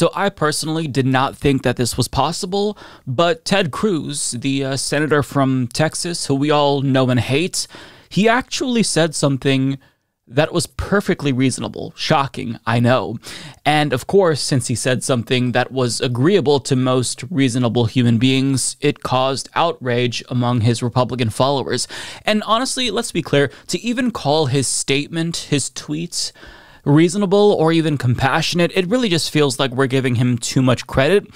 So I personally did not think that this was possible, but Ted Cruz, the uh, senator from Texas, who we all know and hate, he actually said something that was perfectly reasonable. Shocking, I know. And of course, since he said something that was agreeable to most reasonable human beings, it caused outrage among his Republican followers. And honestly, let's be clear to even call his statement, his tweets, reasonable or even compassionate, it really just feels like we're giving him too much credit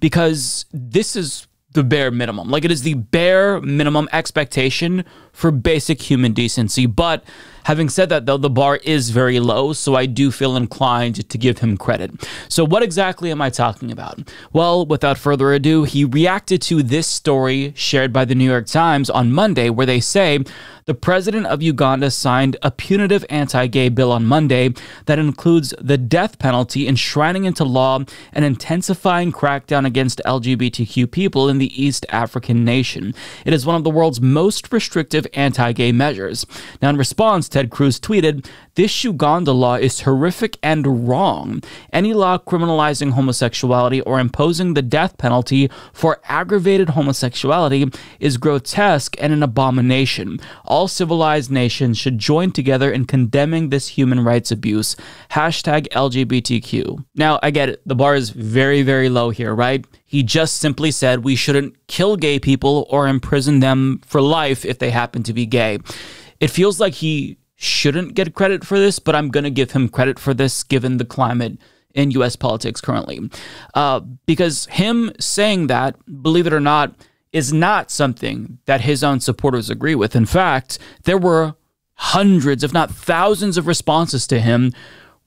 because this is the bare minimum. Like it is the bare minimum expectation for basic human decency. But having said that, though, the bar is very low, so I do feel inclined to give him credit. So, what exactly am I talking about? Well, without further ado, he reacted to this story shared by the New York Times on Monday, where they say the president of Uganda signed a punitive anti gay bill on Monday that includes the death penalty, enshrining into law an intensifying crackdown against LGBTQ people in the East African nation. It is one of the world's most restrictive anti gay measures. Now, in response, Ted Cruz tweeted, This Uganda law is horrific and wrong. Any law criminalizing homosexuality or imposing the death penalty for aggravated homosexuality is grotesque and an abomination. All civilized nations should join together in condemning this human rights abuse. Hashtag LGBTQ. Now, I get it. The bar is very, very low here, right? He just simply said we shouldn't kill gay people or imprison them for life if they happen to be gay. It feels like he shouldn't get credit for this, but I'm going to give him credit for this given the climate in US politics currently. Uh, because him saying that, believe it or not, is not something that his own supporters agree with. In fact, there were hundreds, if not thousands, of responses to him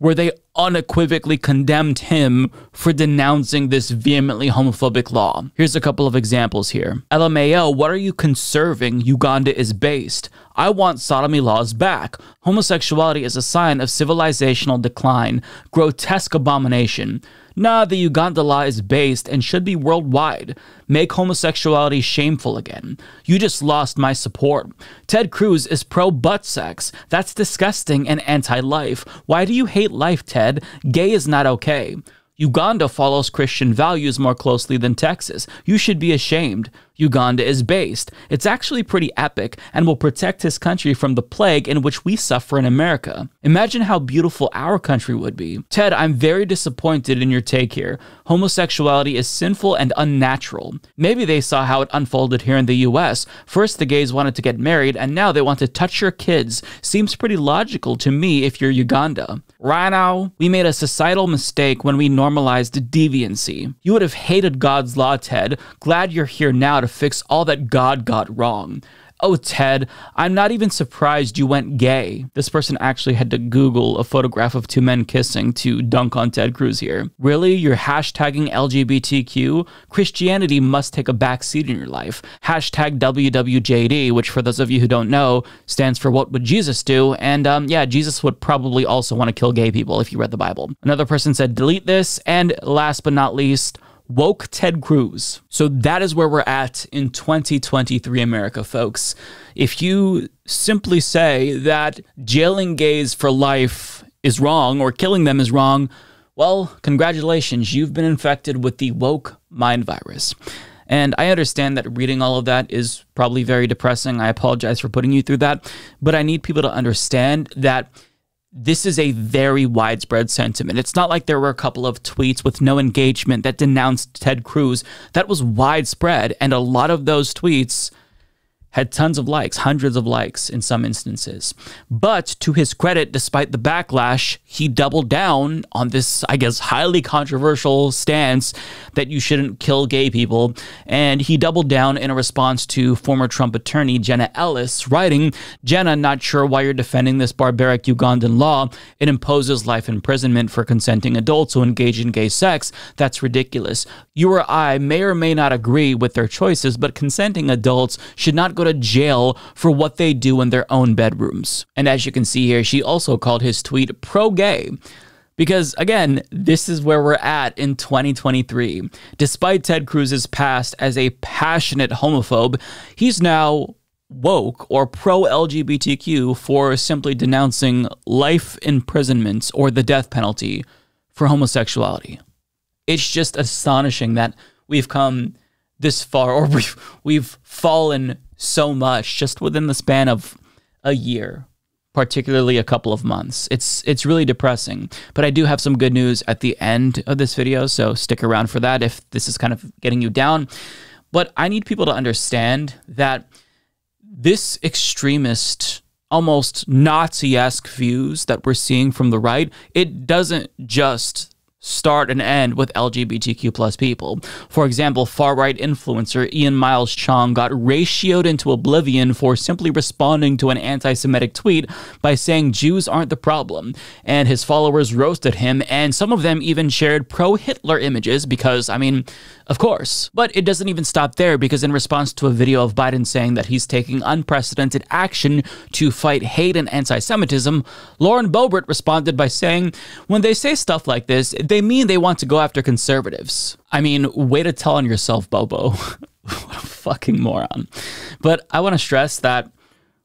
where they unequivocally condemned him for denouncing this vehemently homophobic law. Here's a couple of examples here. LMAO, what are you conserving? Uganda is based. I want sodomy laws back. Homosexuality is a sign of civilizational decline, grotesque abomination. Nah, the Uganda law is based and should be worldwide. Make homosexuality shameful again. You just lost my support. Ted Cruz is pro butt sex. That's disgusting and anti life. Why do you hate life, Ted? Gay is not okay. Uganda follows Christian values more closely than Texas. You should be ashamed. Uganda is based. It's actually pretty epic and will protect his country from the plague in which we suffer in America. Imagine how beautiful our country would be. Ted, I'm very disappointed in your take here. Homosexuality is sinful and unnatural. Maybe they saw how it unfolded here in the US. First, the gays wanted to get married, and now they want to touch your kids. Seems pretty logical to me if you're Uganda. Right now, we made a societal mistake when we normalized deviancy. You would have hated God's law, Ted. Glad you're here now to fix all that God got wrong. Oh, Ted, I'm not even surprised you went gay. This person actually had to Google a photograph of two men kissing to dunk on Ted Cruz here. Really? You're hashtagging LGBTQ? Christianity must take a back seat in your life. Hashtag WWJD, which for those of you who don't know, stands for What Would Jesus Do? And um, yeah, Jesus would probably also want to kill gay people if you read the Bible. Another person said, delete this. And last but not least, woke Ted Cruz. So that is where we're at in 2023 America, folks. If you simply say that jailing gays for life is wrong or killing them is wrong, well, congratulations, you've been infected with the woke mind virus. And I understand that reading all of that is probably very depressing. I apologize for putting you through that. But I need people to understand that this is a very widespread sentiment. It's not like there were a couple of tweets with no engagement that denounced Ted Cruz. That was widespread. And a lot of those tweets had tons of likes, hundreds of likes in some instances. But to his credit, despite the backlash, he doubled down on this, I guess, highly controversial stance that you shouldn't kill gay people. And he doubled down in a response to former Trump attorney Jenna Ellis, writing, Jenna, not sure why you're defending this barbaric Ugandan law. It imposes life imprisonment for consenting adults who engage in gay sex. That's ridiculous. You or I may or may not agree with their choices, but consenting adults should not go to jail for what they do in their own bedrooms. And as you can see here, she also called his tweet pro gay. Because again, this is where we're at in 2023. Despite Ted Cruz's past as a passionate homophobe, he's now woke or pro LGBTQ for simply denouncing life imprisonment or the death penalty for homosexuality. it's just astonishing that we've come this far or we've, we've fallen so much just within the span of a year particularly a couple of months. It's it's really depressing. But I do have some good news at the end of this video, so stick around for that if this is kind of getting you down. But I need people to understand that this extremist almost Nazi-esque views that we're seeing from the right, it doesn't just start and end with LGBTQ plus people. For example, far right influencer Ian Miles Cheong got ratioed into oblivion for simply responding to an anti Semitic tweet by saying Jews aren't the problem. And his followers roasted him, and some of them even shared pro Hitler images because, I mean, of course. But it doesn't even stop there because, in response to a video of Biden saying that he's taking unprecedented action to fight hate and anti Semitism, Lauren Boebert responded by saying, When they say stuff like this, they mean they want to go after conservatives. I mean, way to tell on yourself, Bobo. what a fucking moron. But I want to stress that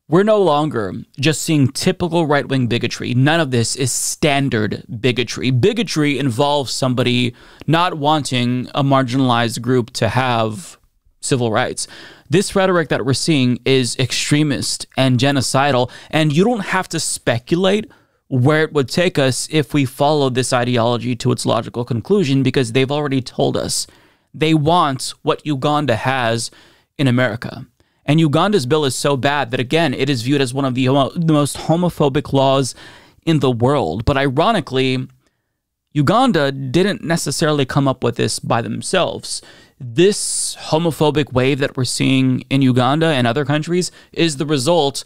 we're no longer just seeing typical right wing bigotry. None of this is standard bigotry. Bigotry involves somebody not wanting a marginalized group to have civil rights. This rhetoric that we're seeing is extremist and genocidal, and you don't have to speculate where it would take us if we followed this ideology to its logical conclusion because they've already told us they want what Uganda has in America. And Uganda's bill is so bad that, again, it is viewed as one of the, the most homophobic laws in the world. But ironically, Uganda didn't necessarily come up with this by themselves. This homophobic wave that we're seeing in Uganda and other countries is the result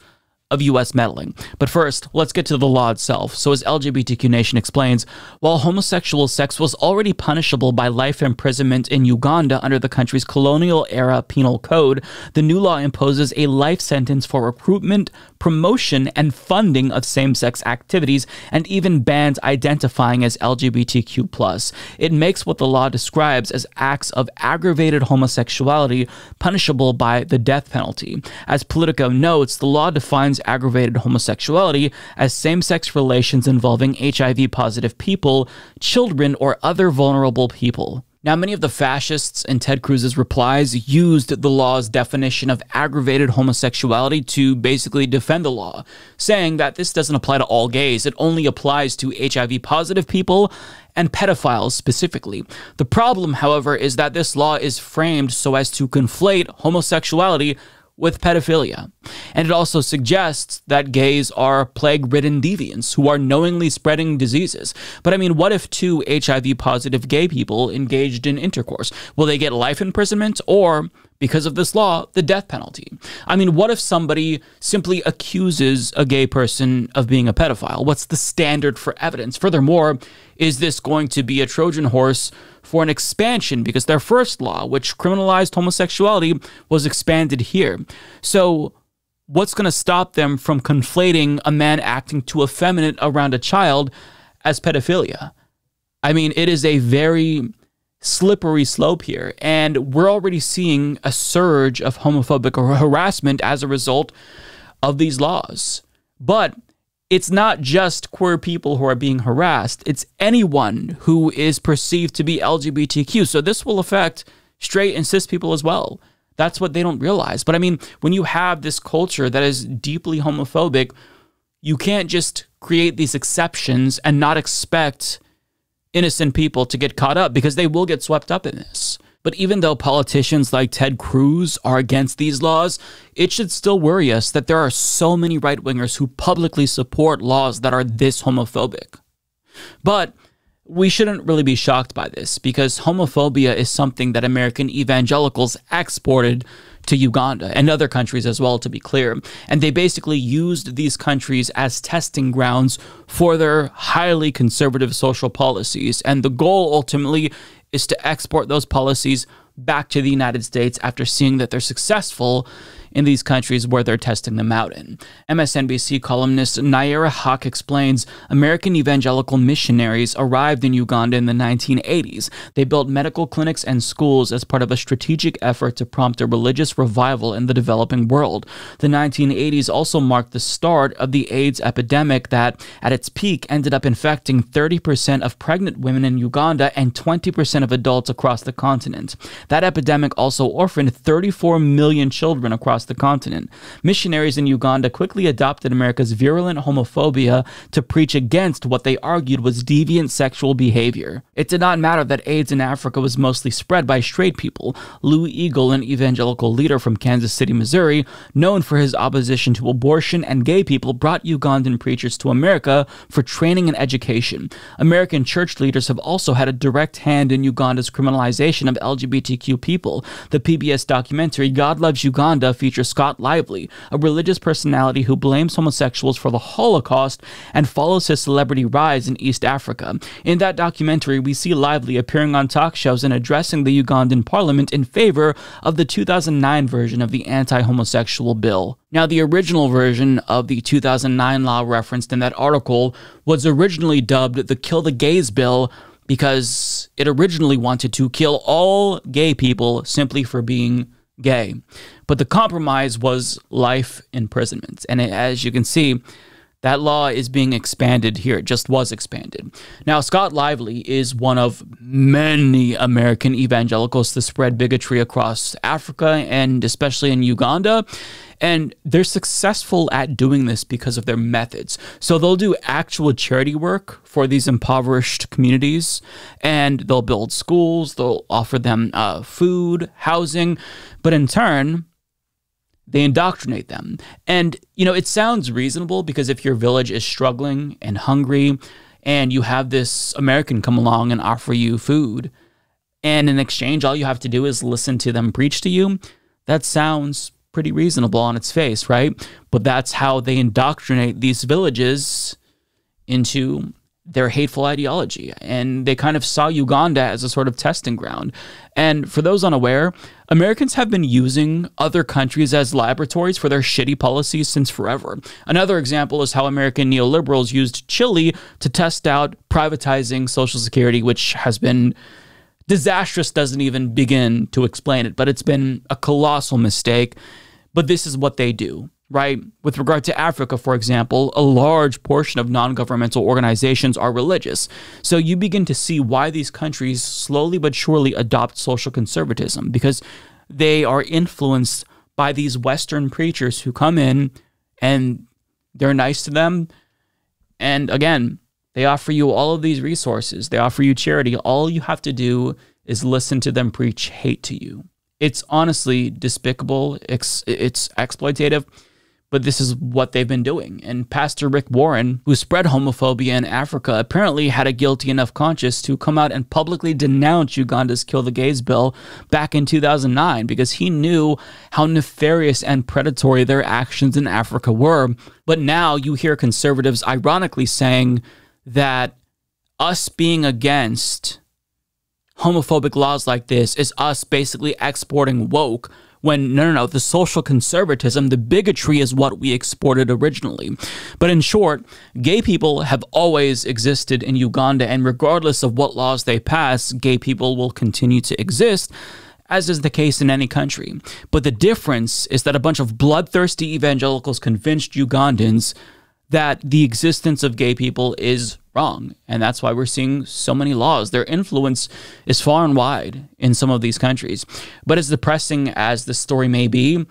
of U.S. meddling. But first, let's get to the law itself. So, as LGBTQ Nation explains, while homosexual sex was already punishable by life imprisonment in Uganda under the country's colonial era penal code, the new law imposes a life sentence for recruitment, promotion, and funding of same sex activities, and even bans identifying as LGBTQ. It makes what the law describes as acts of aggravated homosexuality punishable by the death penalty. As Politico notes, the law defines aggravated homosexuality as same sex relations involving HIV positive people, children, or other vulnerable people. Now, many of the fascists in Ted Cruz's replies used the law's definition of aggravated homosexuality to basically defend the law, saying that this doesn't apply to all gays, it only applies to HIV positive people and pedophiles specifically. The problem, however, is that this law is framed so as to conflate homosexuality with pedophilia. And it also suggests that gays are plague ridden deviants who are knowingly spreading diseases. But I mean, what if two HIV positive gay people engaged in intercourse? Will they get life imprisonment or because of this law, the death penalty. I mean, what if somebody simply accuses a gay person of being a pedophile? What's the standard for evidence? Furthermore, is this going to be a Trojan horse for an expansion? Because their first law, which criminalized homosexuality, was expanded here. So, what's going to stop them from conflating a man acting too effeminate around a child as pedophilia? I mean, it is a very slippery slope here. And we're already seeing a surge of homophobic harassment as a result of these laws. But it's not just queer people who are being harassed, it's anyone who is perceived to be LGBTQ. So this will affect straight and cis people as well. That's what they don't realize. But I mean, when you have this culture that is deeply homophobic, you can't just create these exceptions and not expect innocent people to get caught up because they will get swept up in this. But even though politicians like Ted Cruz are against these laws, it should still worry us that there are so many right wingers who publicly support laws that are this homophobic. But we shouldn't really be shocked by this because homophobia is something that American evangelicals exported to Uganda and other countries as well, to be clear. And they basically used these countries as testing grounds for their highly conservative social policies. And the goal ultimately is to export those policies back to the United States after seeing that they're successful in these countries where they're testing them out in. MSNBC columnist Nayyera Haq explains American evangelical missionaries arrived in Uganda in the 1980s. They built medical clinics and schools as part of a strategic effort to prompt a religious revival in the developing world. The 1980s also marked the start of the AIDS epidemic that, at its peak, ended up infecting 30% of pregnant women in Uganda and 20% of adults across the continent. That epidemic also orphaned 34 million children across the continent. Missionaries in Uganda quickly adopted America's virulent homophobia to preach against what they argued was deviant sexual behavior. It did not matter that AIDS in Africa was mostly spread by straight people. Lou Engle, an evangelical leader from Kansas City, Missouri, known for his opposition to abortion and gay people, brought Ugandan preachers to America for training and education. American church leaders have also had a direct hand in Uganda's criminalization of LGBTQ people. The PBS documentary God Loves Uganda features Scott Lively, a religious personality who blames homosexuals for the Holocaust and follows his celebrity rise in East Africa. In that documentary, we see Lively appearing on talk shows and addressing the Ugandan parliament in favor of the 2009 version of the anti homosexual bill. Now, the original version of the 2009 law referenced in that article was originally dubbed the Kill the Gays Bill because it originally wanted to kill all gay people simply for being gay. But the compromise was life imprisonment. And as you can see, that law is being expanded here. It just was expanded. Now, Scott Lively is one of many American evangelicals to spread bigotry across Africa and especially in Uganda. And they're successful at doing this because of their methods. So they'll do actual charity work for these impoverished communities and they'll build schools, they'll offer them uh, food, housing. But in turn, they indoctrinate them. And, you know, it sounds reasonable because if your village is struggling and hungry and you have this American come along and offer you food, and in exchange, all you have to do is listen to them preach to you, that sounds pretty reasonable on its face, right? But that's how they indoctrinate these villages into their hateful ideology. And they kind of saw Uganda as a sort of testing ground. And for those unaware, Americans have been using other countries as laboratories for their shitty policies since forever. Another example is how American neoliberals used Chile to test out privatizing Social Security, which has been disastrous, doesn't even begin to explain it, but it's been a colossal mistake. But this is what they do right? With regard to Africa, for example, a large portion of non governmental organizations are religious. So you begin to see why these countries slowly but surely adopt social conservatism because they are influenced by these Western preachers who come in and they're nice to them. And again, they offer you all of these resources, they offer you charity. All you have to do is listen to them preach hate to you. It's honestly despicable, it's, it's exploitative but this is what they've been doing. And Pastor Rick Warren, who spread homophobia in Africa, apparently had a guilty enough conscience to come out and publicly denounce Uganda's Kill the Gays bill back in 2009 because he knew how nefarious and predatory their actions in Africa were. But now you hear conservatives ironically saying that us being against homophobic laws like this is us basically exporting woke when no, no, no, the social conservatism, the bigotry is what we exported originally. But in short, gay people have always existed in Uganda, and regardless of what laws they pass, gay people will continue to exist as is the case in any country. But the difference is that a bunch of bloodthirsty evangelicals convinced Ugandans that the existence of gay people is wrong. And that's why we're seeing so many laws. Their influence is far and wide in some of these countries. But as depressing as the story may be,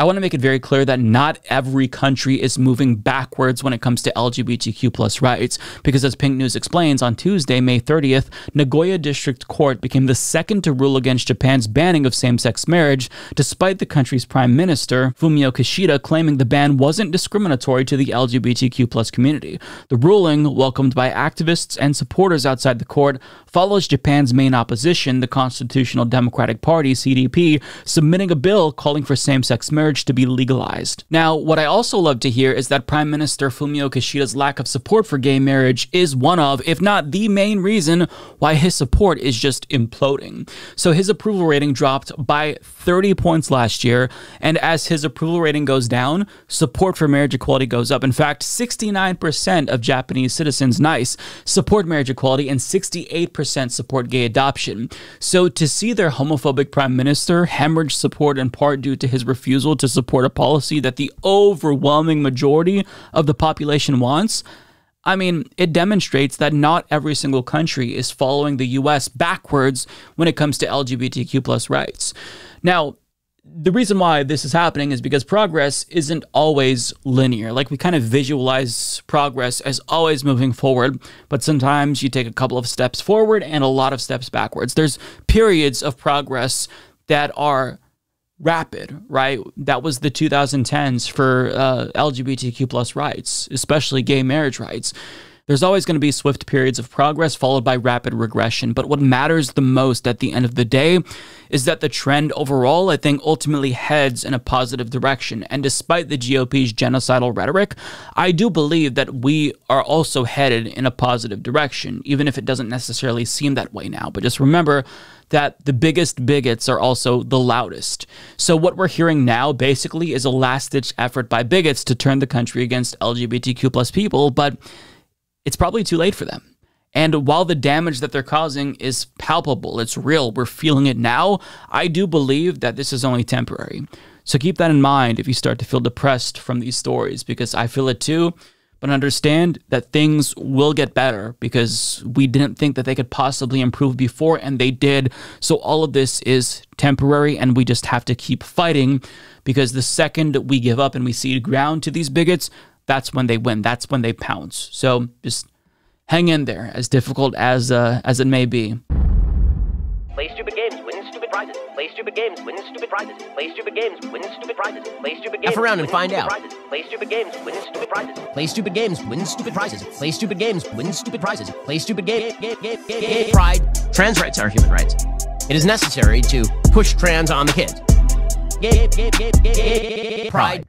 I want to make it very clear that not every country is moving backwards when it comes to LGBTQ plus rights, because as Pink News explains, on Tuesday, May 30th, Nagoya District Court became the second to rule against Japan's banning of same-sex marriage, despite the country's prime minister, Fumio Kishida, claiming the ban wasn't discriminatory to the LGBTQ plus community. The ruling, welcomed by activists and supporters outside the court, follows Japan's main opposition, the Constitutional Democratic Party, CDP, submitting a bill calling for same-sex marriage marriage to be legalized. Now, what I also love to hear is that Prime Minister Fumio Kishida's lack of support for gay marriage is one of, if not the main reason, why his support is just imploding. So his approval rating dropped by 30 points last year. And as his approval rating goes down, support for marriage equality goes up. In fact, 69% of Japanese citizens, nice, support marriage equality and 68% support gay adoption. So to see their homophobic prime minister hemorrhage support in part due to his refusal to support a policy that the overwhelming majority of the population wants, I mean, it demonstrates that not every single country is following the US backwards when it comes to LGBTQ plus rights. Now, the reason why this is happening is because progress isn't always linear. Like we kind of visualize progress as always moving forward, but sometimes you take a couple of steps forward and a lot of steps backwards. There's periods of progress that are rapid, right? That was the 2010s for uh, LGBTQ plus rights, especially gay marriage rights. There's always going to be swift periods of progress followed by rapid regression. But what matters the most at the end of the day is that the trend overall, I think, ultimately heads in a positive direction. And despite the GOP's genocidal rhetoric, I do believe that we are also headed in a positive direction, even if it doesn't necessarily seem that way now. But just remember, that the biggest bigots are also the loudest. So, what we're hearing now basically is a last ditch effort by bigots to turn the country against LGBTQ plus people, but it's probably too late for them. And while the damage that they're causing is palpable, it's real, we're feeling it now, I do believe that this is only temporary. So keep that in mind if you start to feel depressed from these stories, because I feel it too but understand that things will get better because we didn't think that they could possibly improve before and they did. So all of this is temporary and we just have to keep fighting because the second we give up and we cede ground to these bigots, that's when they win. That's when they pounce. So just hang in there, as difficult as uh, as it may be. Play stupid games, win stupid prizes. Play stupid games, win stupid prizes. Play stupid games, win stupid prizes. Play stupid games. F around and find out. Prizes. Play stupid games, win stupid prizes. Play stupid games, win stupid prizes. Play stupid games, win stupid prizes. Play stupid game, game, game, game, game. Pride. Trans rights are human rights. It is necessary to push trans on the kids. Pride.